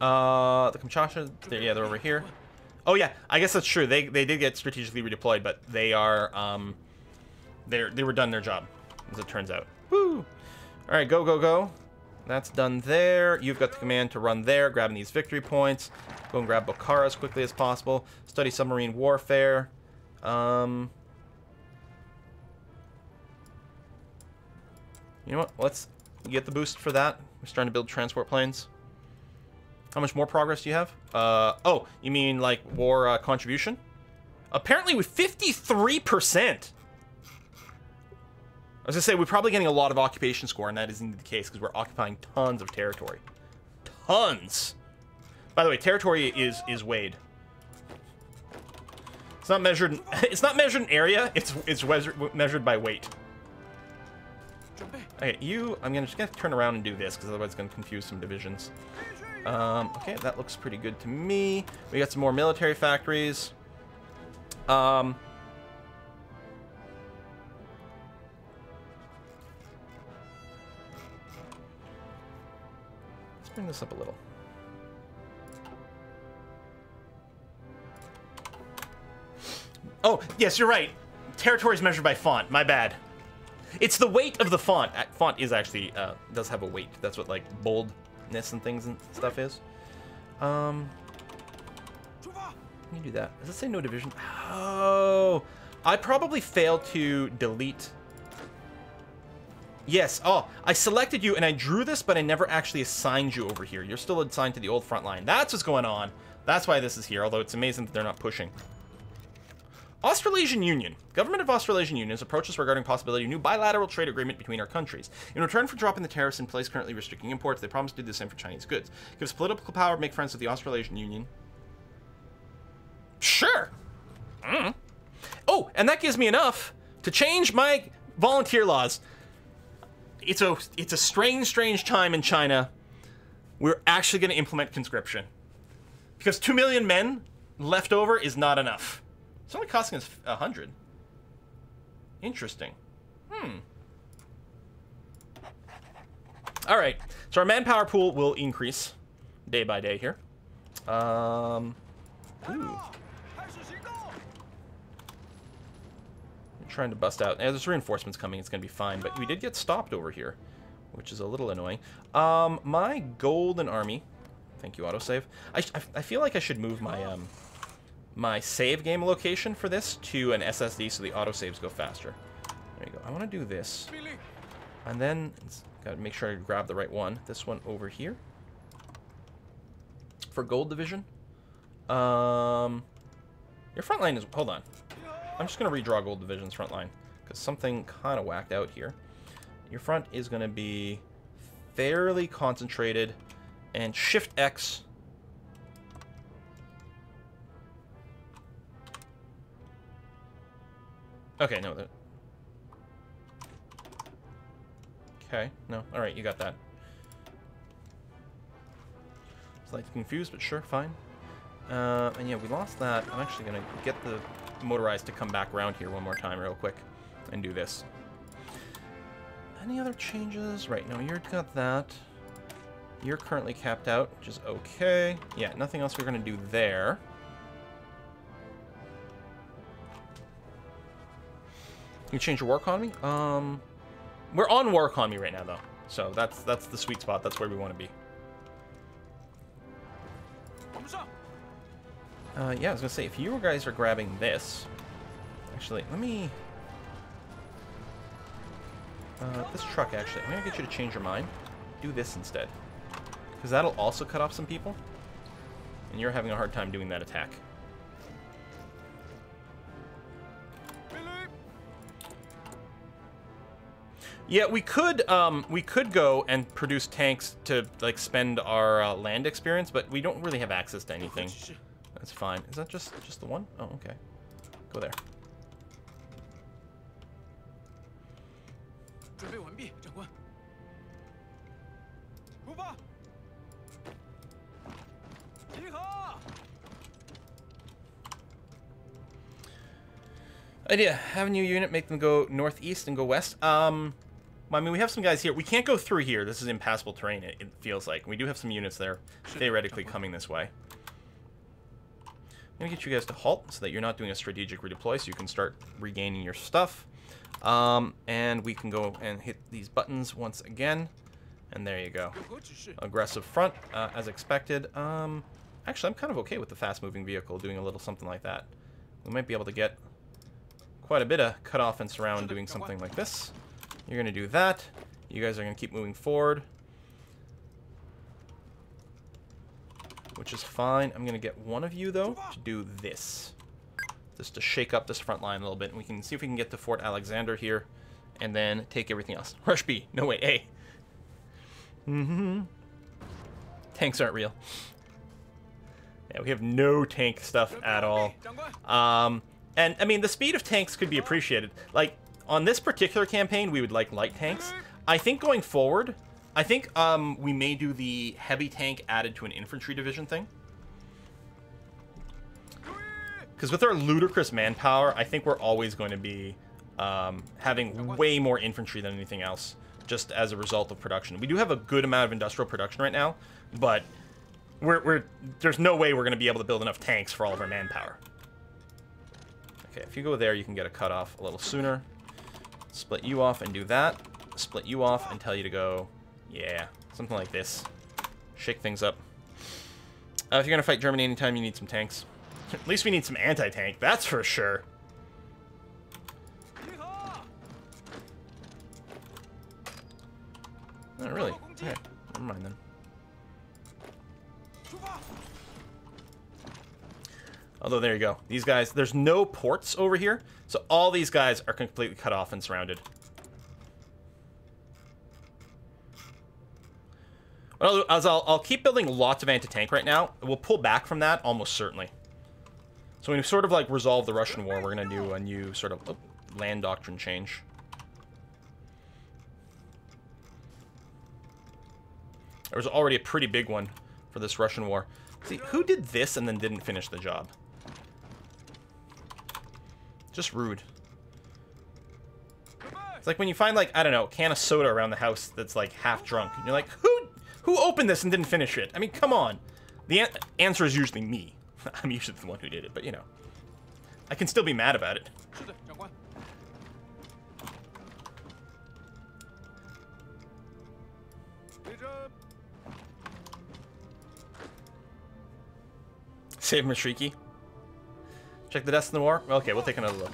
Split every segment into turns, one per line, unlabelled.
Uh, the Kamchatka, they're, yeah, they're over here. Oh yeah, I guess that's true. They they did get strategically redeployed, but they are um, they they were done their job, as it turns out. Woo! All right, go go go. That's done there. You've got the command to run there, grabbing these victory points. Go and grab Bokhara as quickly as possible. Study submarine warfare. Um, you know what? Let's get the boost for that. We're starting to build transport planes. How much more progress do you have? Uh, oh, you mean like war uh, contribution? Apparently with 53%. I was gonna say, we're probably getting a lot of occupation score, and that is indeed the case, because we're occupying tons of territory. Tons! By the way, territory is is weighed. It's not measured. In, it's not measured in area. It's it's measured by weight. Okay, you. I'm gonna just gonna turn around and do this because otherwise it's gonna confuse some divisions. Um, okay, that looks pretty good to me. We got some more military factories. Um, let's bring this up a little. Oh, yes, you're right. Territory is measured by font. My bad. It's the weight of the font. Font is actually, uh, does have a weight. That's what, like, boldness and things and stuff is. Um, let me do that. Does it say no division? Oh, I probably failed to delete. Yes, oh, I selected you and I drew this, but I never actually assigned you over here. You're still assigned to the old front line. That's what's going on. That's why this is here, although it's amazing that they're not pushing. Australasian Union. Government of Australasian Union has approached us regarding possibility of new bilateral trade agreement between our countries. In return for dropping the tariffs in place currently restricting imports, they promise to do the same for Chinese goods. Give us political power, make friends with the Australasian Union. Sure. Mm. Oh, and that gives me enough to change my volunteer laws. It's a it's a strange, strange time in China. We're actually going to implement conscription because two million men left over is not enough. It's only costing us a hundred. Interesting. Hmm. All right. So our manpower pool will increase day by day here. Um. Ooh. trying to bust out. As there's reinforcements coming, it's going to be fine. But we did get stopped over here, which is a little annoying. Um, my golden army. Thank you, autosave. I, I, I feel like I should move my um, my save game location for this to an SSD so the autosaves go faster. There you go. I want to do this. And then, got to make sure I grab the right one. This one over here. For gold division. Um, your front line is... Hold on. I'm just going to redraw gold division's front line. Because something kind of whacked out here. Your front is going to be fairly concentrated. And Shift Okay, no. That... Okay, no. Alright, you got that. Slightly confused, but sure, fine. Uh, and yeah, we lost that. I'm actually going to get the motorized to come back around here one more time real quick and do this. Any other changes? Right, no, you've got that. You're currently capped out, which is okay. Yeah, nothing else we're going to do there. You change your war economy? Um, we're on war economy right now, though. So that's that's the sweet spot. That's where we want to be. Uh, yeah, I was gonna say if you guys are grabbing this, actually, let me. Uh, this truck actually, I'm gonna get you to change your mind. Do this instead, because that'll also cut off some people, and you're having a hard time doing that attack. Yeah, we could um, we could go and produce tanks to like spend our uh, land experience, but we don't really have access to anything. That's fine. Is that just just the one? Oh, okay. Go there. Idea. Have a new unit, make them go northeast and go west. Um, I mean, we have some guys here. We can't go through here. This is impassable terrain, it, it feels like. We do have some units there, theoretically, coming this way. I'm going to get you guys to halt so that you're not doing a strategic redeploy, so you can start regaining your stuff. Um, and we can go and hit these buttons once again. And there you go. Aggressive front, uh, as expected. Um, actually, I'm kind of okay with the fast-moving vehicle doing a little something like that. We might be able to get quite a bit of cut off and surround doing something like this. You're going to do that. You guys are going to keep moving forward. Which is fine. I'm going to get one of you, though, to do this. Just to shake up this front line a little bit. And we can see if we can get to Fort Alexander here. And then take everything else. Rush B. No, way. A. Mm-hmm. Tanks aren't real. Yeah, we have no tank stuff at all. Um, and, I mean, the speed of tanks could be appreciated. Like, on this particular campaign, we would like light tanks. I think going forward, I think um, we may do the heavy tank added to an infantry division thing. Because with our ludicrous manpower, I think we're always going to be um, having way more infantry than anything else, just as a result of production. We do have a good amount of industrial production right now, but we're, we're there's no way we're going to be able to build enough tanks for all of our manpower. Okay, if you go there, you can get a cutoff a little sooner. Split you off and do that. Split you off and tell you to go, yeah, something like this. Shake things up. Uh, if you're going to fight Germany anytime, you need some tanks. At least we need some anti-tank, that's for sure. Not really. Okay, never mind then. Although, there you go. These guys, there's no ports over here, so all these guys are completely cut off and surrounded. Well, as I'll, I'll keep building lots of anti-tank right now. We'll pull back from that almost certainly. So when we sort of like resolve the Russian war, we're going to do a new sort of oh, land doctrine change. There was already a pretty big one for this Russian war. See, who did this and then didn't finish the job? Just rude. It's like when you find like, I don't know, can of soda around the house that's like half drunk. And you're like, who who opened this and didn't finish it? I mean, come on. The an answer is usually me. I'm usually the one who did it, but you know. I can still be mad about it. Save Mashriki. Check the deaths in the war. Okay, we'll take another look.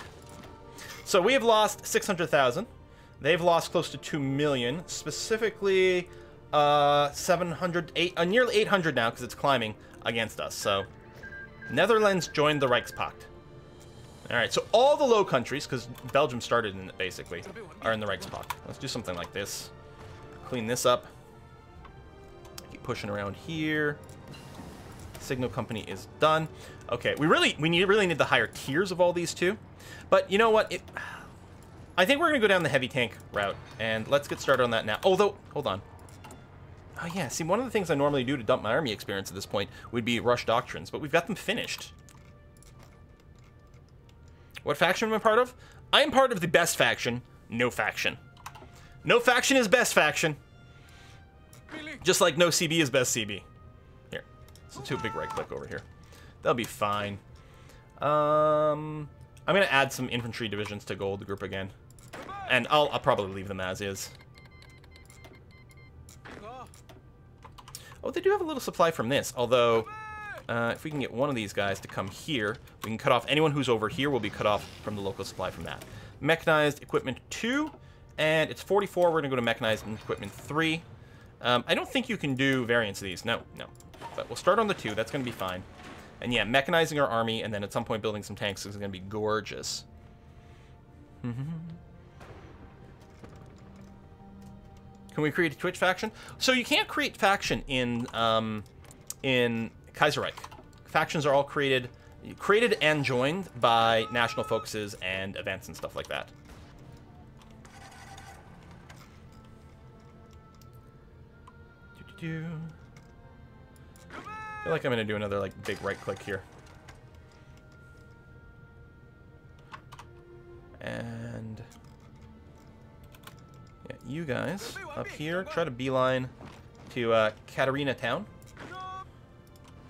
So we have lost 600,000. They've lost close to 2 million. Specifically, uh, 700, eight, uh, nearly 800 now because it's climbing against us. So, Netherlands joined the Reichspakt. All right, so all the Low Countries, because Belgium started in it basically, are in the Reichspakt. Let's do something like this. Clean this up. Keep pushing around here. Signal Company is done. Okay, we really we need really need the higher tiers of all these two. But you know what? It, I think we're gonna go down the heavy tank route, and let's get started on that now. Although, hold on. Oh yeah, see, one of the things I normally do to dump my army experience at this point would be rush doctrines, but we've got them finished. What faction am I part of? I am part of the best faction, no faction. No faction is best faction. Just like no CB is best CB. So two big right click over here. That'll be fine. Um, I'm gonna add some infantry divisions to gold group again, and I'll, I'll probably leave them as is. Oh, they do have a little supply from this, although uh, if we can get one of these guys to come here, we can cut off anyone who's over here will be cut off from the local supply from that. Mechanized equipment 2, and it's 44. We're going to go to mechanized equipment 3. Um, I don't think you can do variants of these. No, no. But we'll start on the 2. That's going to be fine. And yeah, mechanizing our army, and then at some point building some tanks is going to be gorgeous. Can we create a Twitch faction? So you can't create faction in um, in Kaiserreich. Factions are all created created and joined by national focuses and events and stuff like that. I feel like I'm gonna do another like big right click here. And yeah, you guys up here. Try to beeline to uh, Katarina Town.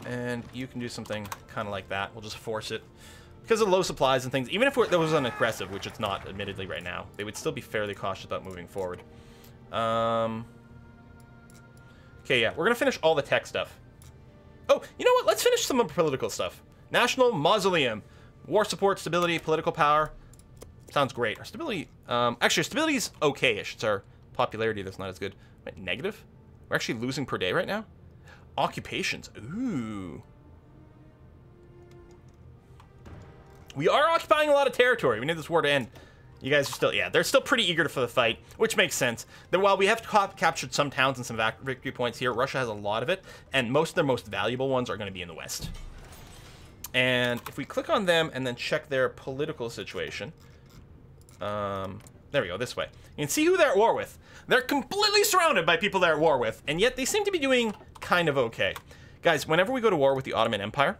And you can do something kind of like that. We'll just force it. Because of low supplies and things, even if there was an aggressive, which it's not, admittedly, right now, they would still be fairly cautious about moving forward. Um, okay, yeah, we're going to finish all the tech stuff. Oh, you know what? Let's finish some political stuff. National Mausoleum. War support, stability, political power. Sounds great. Our stability, um, actually, our stability's okay-ish. It's our popularity that's not as good. Wait, negative? We're actually losing per day right now? Occupations. Ooh. We are occupying a lot of territory. We need this war to end. You guys are still, yeah, they're still pretty eager for the fight, which makes sense. That while we have captured some towns and some victory points here, Russia has a lot of it, and most of their most valuable ones are going to be in the west. And if we click on them and then check their political situation, um, there we go, this way. You can see who they're at war with. They're completely surrounded by people they're at war with, and yet they seem to be doing kind of okay. Guys, whenever we go to war with the Ottoman Empire,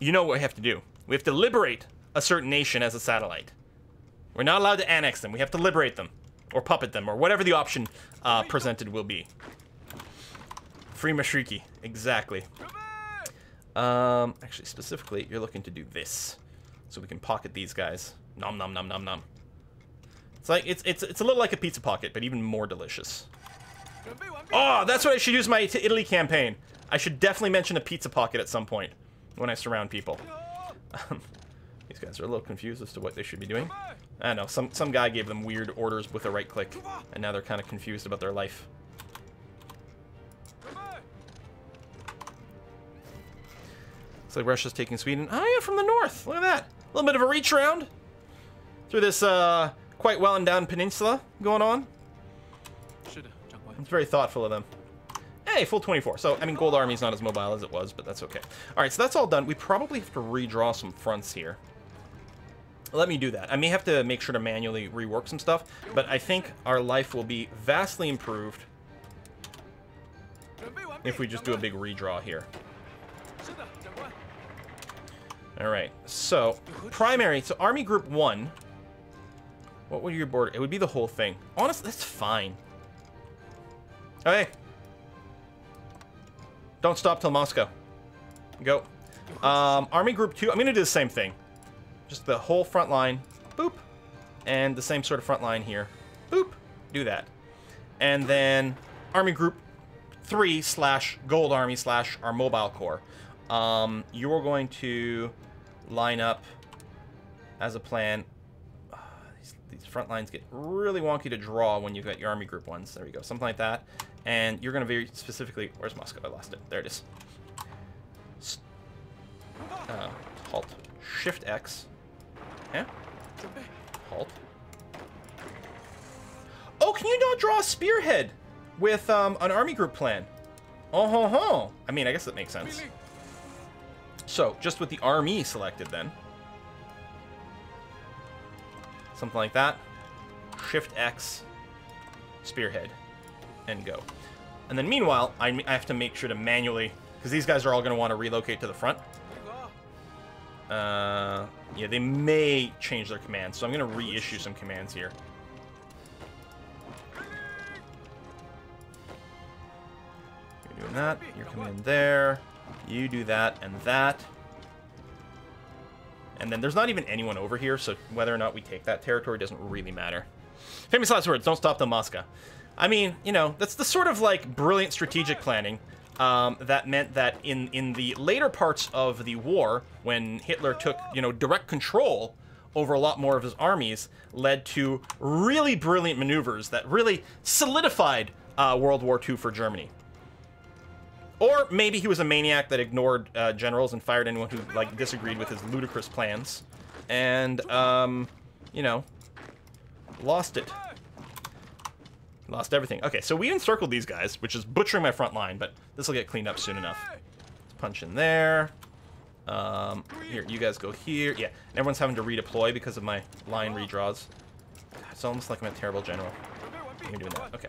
you know what we have to do. We have to liberate a certain nation as a satellite. We're not allowed to annex them. We have to liberate them, or puppet them, or whatever the option uh, presented will be. Free Mashriki, exactly. Um, actually, specifically, you're looking to do this, so we can pocket these guys. Nom nom nom nom nom. It's like it's it's it's a little like a pizza pocket, but even more delicious. Oh, that's what I should use my Italy campaign. I should definitely mention a pizza pocket at some point when I surround people. These guys are a little confused as to what they should be doing. I don't know, some, some guy gave them weird orders with a right click, and now they're kind of confused about their life. Looks like Russia's taking Sweden. Oh yeah, from the north. Look at that. A little bit of a reach round through this uh, quite well endowed peninsula going on. It's very thoughtful of them. Hey, full 24. So, I mean, Gold Army's not as mobile as it was, but that's okay. All right, so that's all done. We probably have to redraw some fronts here. Let me do that. I may have to make sure to manually rework some stuff, but I think our life will be vastly improved if we just do a big redraw here. All right, so primary, so Army Group 1, what would your border, it would be the whole thing. Honestly, that's fine. Okay, don't stop till Moscow. Go. Um, Army Group 2, I'm going to do the same thing. Just the whole front line. Boop. And the same sort of front line here. Boop. Do that. And then Army Group 3 slash Gold Army slash our Mobile Corps. Um, you're going to line up as a plan. Uh, these, these front lines get really wonky to draw when you've got your Army Group 1s. There we go. Something like that and you're going to very specifically... Where's Moscow? I lost it. There it is. Uh, halt. Shift X. Yeah? Halt. Oh, can you not draw a spearhead with um, an army group plan? Oh, ho, ho. I mean, I guess that makes sense. So, just with the army selected then. Something like that. Shift X. Spearhead and go. And then meanwhile, I, I have to make sure to manually, because these guys are all going to want to relocate to the front. Uh, yeah, they may change their commands, so I'm going to reissue some commands here. You're doing that, you're coming in there, you do that and that. And then there's not even anyone over here, so whether or not we take that territory doesn't really matter. Famous last words, don't stop the Mosca. I mean, you know, that's the sort of like brilliant strategic planning um, that meant that in in the later parts of the war, when Hitler took you know direct control over a lot more of his armies, led to really brilliant maneuvers that really solidified uh, World War II for Germany. Or maybe he was a maniac that ignored uh, generals and fired anyone who like disagreed with his ludicrous plans, and um, you know, lost it. Lost everything. Okay, so we encircled these guys, which is butchering my front line, but this will get cleaned up soon enough. Let's punch in there. Um, here, you guys go here. Yeah, everyone's having to redeploy because of my line redraws. It's almost like I'm a terrible general. You're doing that. Okay.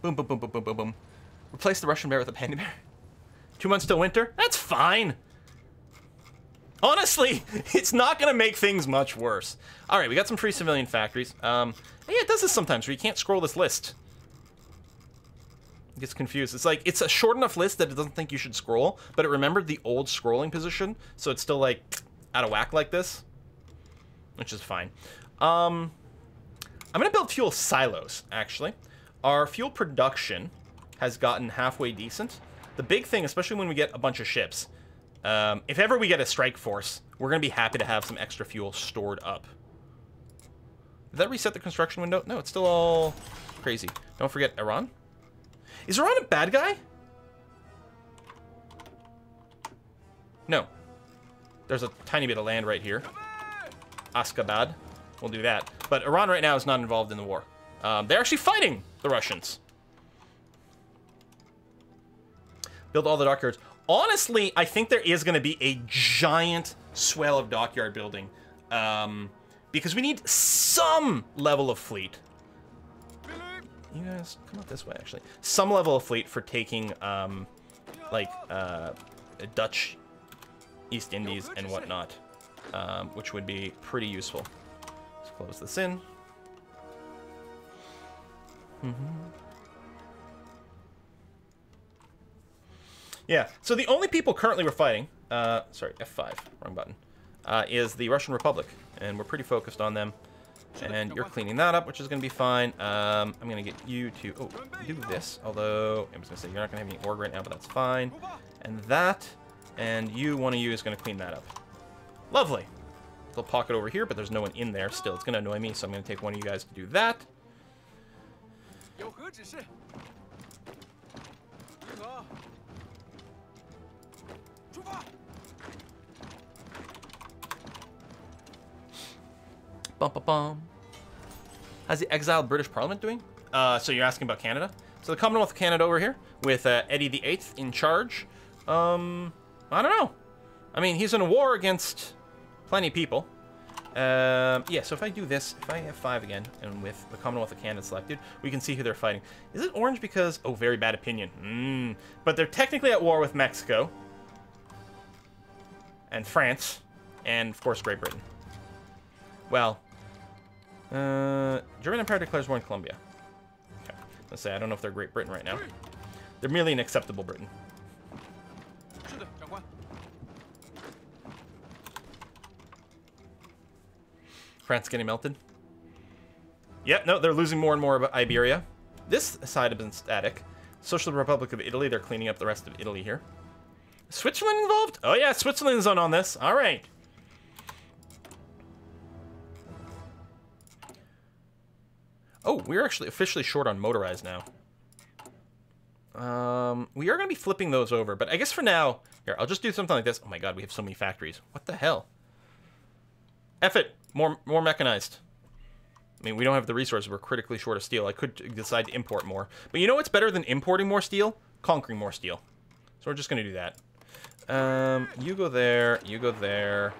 Boom, boom, boom, boom, boom, boom, boom. Replace the Russian bear with a panda bear. Two months till winter? That's fine. Honestly, it's not going to make things much worse. All right, we got some free civilian factories. Um, yeah, it does this sometimes where you can't scroll this list. It gets confused. It's like, it's a short enough list that it doesn't think you should scroll, but it remembered the old scrolling position, so it's still like out of whack like this, which is fine. Um, I'm going to build fuel silos, actually. Our fuel production has gotten halfway decent. The big thing, especially when we get a bunch of ships, um, if ever we get a strike force, we're going to be happy to have some extra fuel stored up. Did that reset the construction window? No, it's still all crazy. Don't forget Iran. Is Iran a bad guy? No. There's a tiny bit of land right here. Askabad. We'll do that. But Iran right now is not involved in the war. Um, they're actually fighting the Russians. Build all the dockyards. Honestly, I think there is going to be a giant swell of dockyard building. Um, because we need some level of fleet. You guys, come out this way, actually. Some level of fleet for taking, um, like, uh, Dutch East Indies and whatnot. Um, which would be pretty useful. Let's close this in. Mm Yeah, so the only people currently we're fighting, uh, sorry, F5, wrong button, uh, is the Russian Republic, and we're pretty focused on them. And you're cleaning that up, which is going to be fine. Um, I'm going to get you to oh, do this, although I was going to say you're not going to have any org right now, but that's fine. And that, and you, one of you, is going to clean that up. Lovely. Little pocket over here, but there's no one in there still. It's going to annoy me, so I'm going to take one of you guys to do that. Bum, bum, bum. How's the exiled British Parliament doing? Uh, so you're asking about Canada? So the Commonwealth of Canada over here, with uh, Eddie the Eighth in charge. Um, I don't know. I mean, he's in a war against plenty of people. Um, yeah, so if I do this, if I have five again, and with the Commonwealth of Canada selected, we can see who they're fighting. Is it orange because... Oh, very bad opinion. Mm. But they're technically at war with Mexico. And France. And, of course, Great Britain. Well, uh, German Empire declares war on Colombia. Okay. Let's say I don't know if they're Great Britain right now. They're merely an acceptable Britain. France getting melted. Yep, no, they're losing more and more of Iberia. This side has been static. Social Republic of Italy, they're cleaning up the rest of Italy here. Switzerland involved? Oh yeah, Switzerland's on on this. All right. Oh, we're actually officially short on motorized now. Um, we are going to be flipping those over, but I guess for now, here, I'll just do something like this. Oh my god, we have so many factories. What the hell? F it! More, more mechanized. I mean, we don't have the resources. We're critically short of steel. I could decide to import more. But you know what's better than importing more steel? Conquering more steel. So we're just going to do that. Um, you go there, you go there.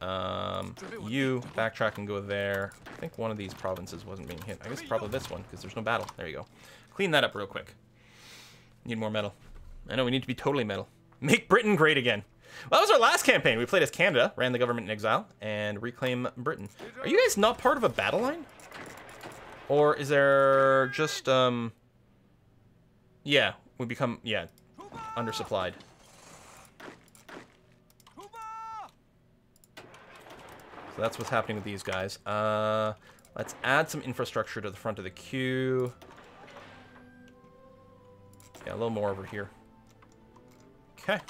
Um, you backtrack and go there. I think one of these provinces wasn't being hit. I guess probably this one, because there's no battle. There you go. Clean that up real quick. Need more metal. I know, we need to be totally metal. Make Britain great again. Well, that was our last campaign. We played as Canada, ran the government in exile, and reclaim Britain. Are you guys not part of a battle line? Or is there just, um... Yeah, we become, yeah, undersupplied. So that's what's happening with these guys. Uh, let's add some infrastructure to the front of the queue. Yeah, a little more over here. Okay.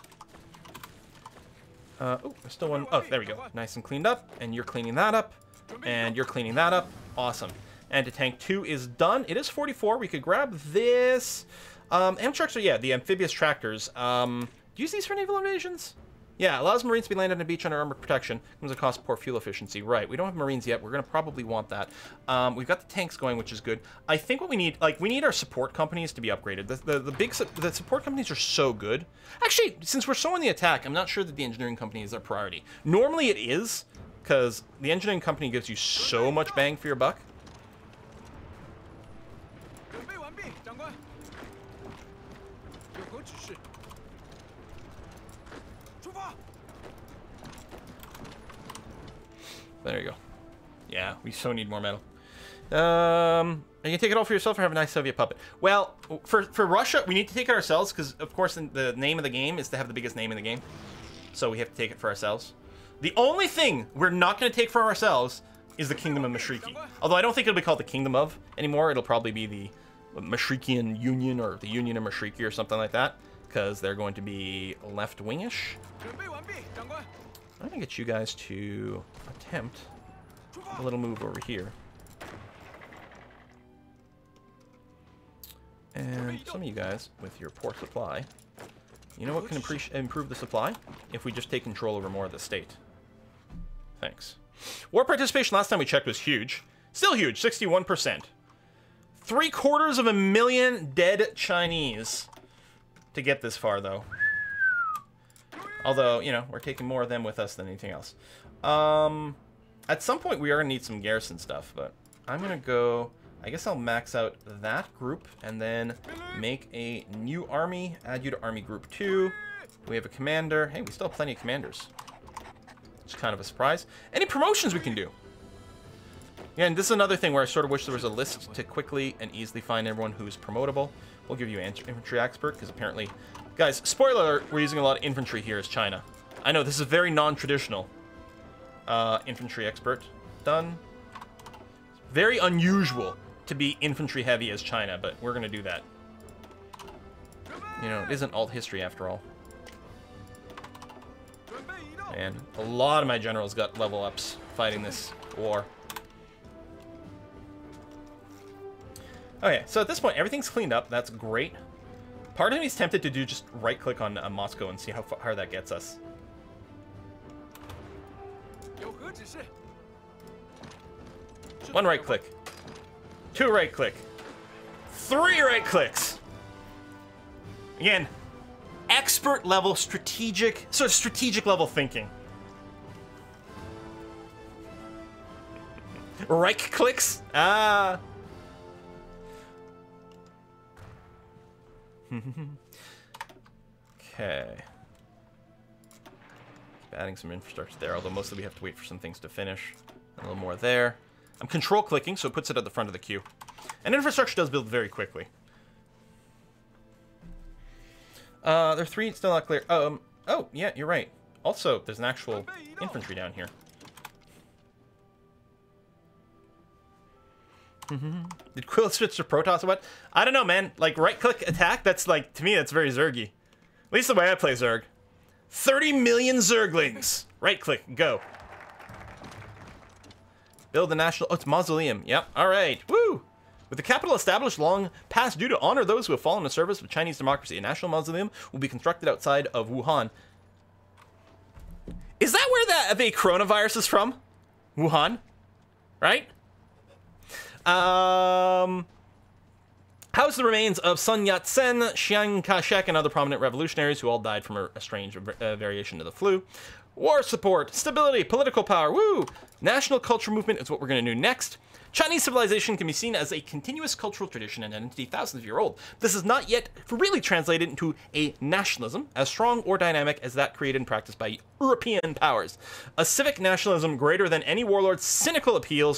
Uh, oh, there's still one. Oh, there we go. Nice and cleaned up. And you're cleaning that up. And you're cleaning that up. Awesome. Anti-tank 2 is done. It is 44. We could grab this. Um, Amtracs are, yeah, the amphibious tractors. Um, do you use these for naval invasions? Yeah, allows Marines to be landed on a beach under armored protection. Comes at cost poor fuel efficiency. Right, we don't have Marines yet. We're going to probably want that. Um, we've got the tanks going, which is good. I think what we need, like, we need our support companies to be upgraded. The, the, the big, the support companies are so good. Actually, since we're so in the attack, I'm not sure that the engineering company is our priority. Normally it is, because the engineering company gives you so much bang for your buck. There you go. Yeah, we so need more metal. Um, and you take it all for yourself or have a nice Soviet puppet. Well, for for Russia, we need to take it ourselves because, of course, the name of the game is to have the biggest name in the game. So we have to take it for ourselves. The only thing we're not going to take for ourselves is the Kingdom of Mashriki. Although I don't think it'll be called the Kingdom of anymore. It'll probably be the Mashrikian Union or the Union of Mashriki or something like that because they're going to be left-wingish. I'm to get you guys to attempt a little move over here. And some of you guys, with your poor supply, you know what can improve the supply? If we just take control over more of the state. Thanks. War participation last time we checked was huge. Still huge, 61%. Three quarters of a million dead Chinese to get this far, though. Although, you know, we're taking more of them with us than anything else. Um, at some point, we are going to need some garrison stuff, but I'm going to go... I guess I'll max out that group and then make a new army, add you to army group 2. We have a commander. Hey, we still have plenty of commanders. It's kind of a surprise. Any promotions we can do? Yeah, and this is another thing where I sort of wish there was a list to quickly and easily find everyone who's promotable. We'll give you infantry expert, because apparently... Guys, spoiler alert, we're using a lot of infantry here as China. I know, this is very non-traditional. Uh, infantry expert. Done. Very unusual to be infantry heavy as China, but we're going to do that. You know, it isn't alt history after all. And a lot of my generals got level ups fighting this war. Okay, so at this point, everything's cleaned up. That's great. Part of me is tempted to do just right-click on uh, Moscow and see how far that gets us. One right-click. Two right-click. Three right-clicks! Again, expert level strategic, sort of strategic level thinking. Right clicks? Ah. Okay. Keep adding some infrastructure there, although mostly we have to wait for some things to finish. A little more there. I'm control clicking, so it puts it at the front of the queue. And infrastructure does build very quickly. Uh, there are three still not clear. Um, oh, yeah, you're right. Also, there's an actual infantry down here. Mm-hmm. Did Quill switch to Protoss or what? I don't know, man. Like, right-click attack, that's like, to me, that's very Zergy. At least the way I play Zerg. 30 million Zerglings! Right-click, go. Build the national... Oh, it's mausoleum. Yep, alright. Woo! With the capital established long past due to honor those who have fallen in service of Chinese democracy, a national mausoleum will be constructed outside of Wuhan. Is that where that the coronavirus is from? Wuhan? Right? Um, the remains of Sun Yat-sen, Chiang Kai-shek, and other prominent revolutionaries who all died from a, a strange uh, variation of the flu. War support, stability, political power, woo! National culture movement is what we're going to do next. Chinese civilization can be seen as a continuous cultural tradition and entity thousands of years old. This is not yet really translated into a nationalism as strong or dynamic as that created and practiced by European powers. A civic nationalism greater than any warlord's cynical appeals